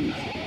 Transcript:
Amen.